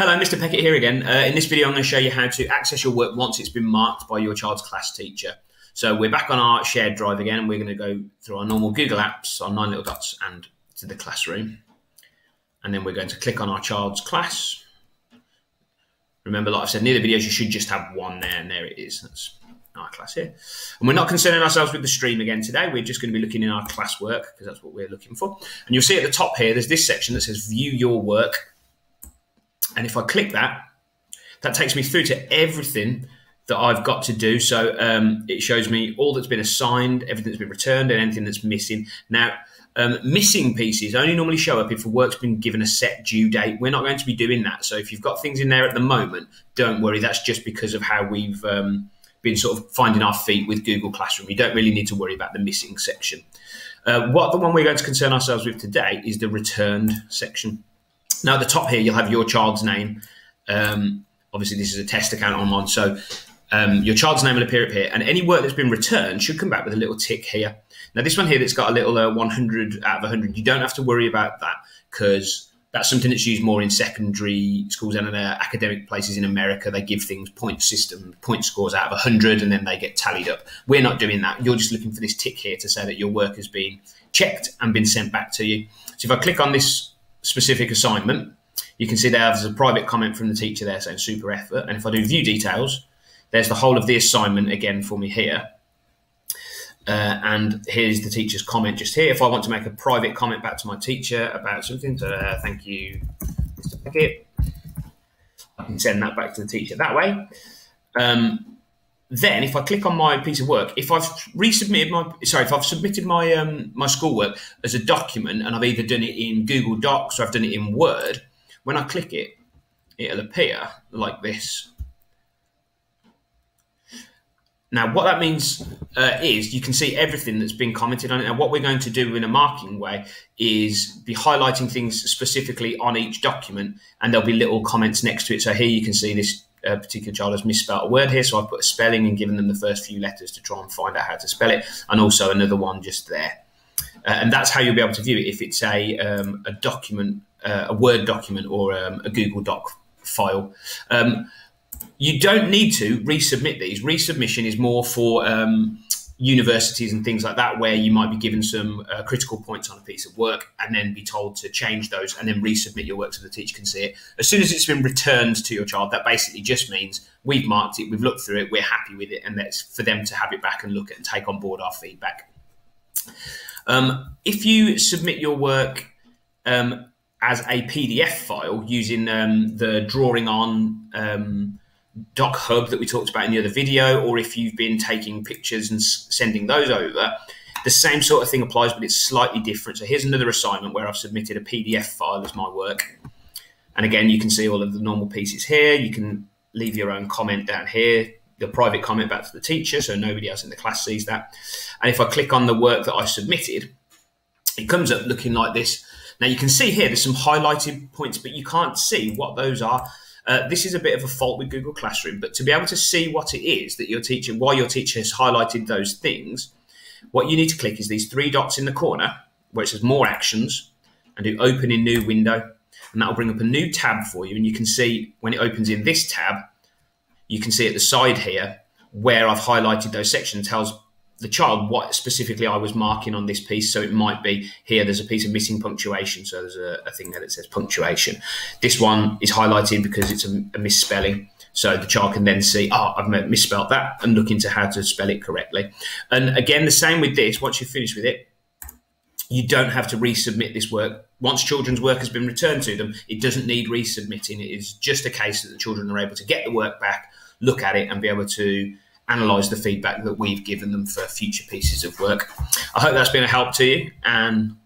Hello, Mr. Peckett here again. Uh, in this video, I'm going to show you how to access your work once it's been marked by your child's class teacher. So we're back on our shared drive again. and We're going to go through our normal Google Apps, our nine little dots, and to the classroom. And then we're going to click on our child's class. Remember, like I've said in the other videos, you should just have one there, and there it is. That's our class here. And we're not concerning ourselves with the stream again today. We're just going to be looking in our classwork because that's what we're looking for. And you'll see at the top here, there's this section that says View Your Work and if I click that, that takes me through to everything that I've got to do. So um, it shows me all that's been assigned, everything that's been returned, and anything that's missing. Now, um, missing pieces only normally show up if a work's been given a set due date. We're not going to be doing that. So if you've got things in there at the moment, don't worry. That's just because of how we've um, been sort of finding our feet with Google Classroom. You don't really need to worry about the missing section. Uh, what the one we're going to concern ourselves with today is the returned section. Now, at the top here, you'll have your child's name. Um, obviously, this is a test account online, so um, your child's name will appear up here, and any work that's been returned should come back with a little tick here. Now, this one here that's got a little uh, 100 out of 100, you don't have to worry about that because that's something that's used more in secondary schools and in uh, academic places in America. They give things point system, point scores out of 100, and then they get tallied up. We're not doing that. You're just looking for this tick here to say that your work has been checked and been sent back to you. So if I click on this specific assignment, you can see there there's a private comment from the teacher there saying super effort. And if I do view details, there's the whole of the assignment again for me here. Uh, and here's the teacher's comment just here. If I want to make a private comment back to my teacher about something, so uh, thank you, Mr. Peckett, I can send that back to the teacher that way. Um, then if I click on my piece of work, if I've resubmitted my sorry, if I've submitted my um, my schoolwork as a document and I've either done it in Google Docs or I've done it in Word, when I click it, it'll appear like this. Now, what that means uh, is you can see everything that's been commented on it. And what we're going to do in a marking way is be highlighting things specifically on each document, and there'll be little comments next to it. So here you can see this a particular child has misspelled a word here, so I've put a spelling and given them the first few letters to try and find out how to spell it, and also another one just there. Uh, and that's how you'll be able to view it if it's a, um, a document, uh, a Word document, or um, a Google Doc file. Um, you don't need to resubmit these. Resubmission is more for um, universities and things like that, where you might be given some uh, critical points on a piece of work and then be told to change those and then resubmit your work so the teacher can see it. As soon as it's been returned to your child, that basically just means we've marked it, we've looked through it, we're happy with it, and that's for them to have it back and look at and take on board our feedback. Um, if you submit your work um, as a PDF file using um, the drawing on um, DocHub that we talked about in the other video, or if you've been taking pictures and sending those over, the same sort of thing applies, but it's slightly different. So here's another assignment where I've submitted a PDF file as my work. And again, you can see all of the normal pieces here. You can leave your own comment down here, the private comment back to the teacher, so nobody else in the class sees that. And if I click on the work that I submitted, it comes up looking like this. Now you can see here, there's some highlighted points, but you can't see what those are. Uh, this is a bit of a fault with Google Classroom, but to be able to see what it is that your teacher, why your teacher has highlighted those things, what you need to click is these three dots in the corner where it says More Actions and do Open in New Window. And that will bring up a new tab for you. And you can see when it opens in this tab, you can see at the side here where I've highlighted those sections tells the child what specifically I was marking on this piece. So it might be here, there's a piece of missing punctuation. So there's a, a thing there that says punctuation. This one is highlighted because it's a, a, misspelling. So the child can then see, oh, I've misspelled that and look into how to spell it correctly. And again, the same with this, once you've finished with it, you don't have to resubmit this work. Once children's work has been returned to them, it doesn't need resubmitting. It is just a case that the children are able to get the work back, look at it, and be able to analyse the feedback that we've given them for future pieces of work. I hope that's been a help to you, and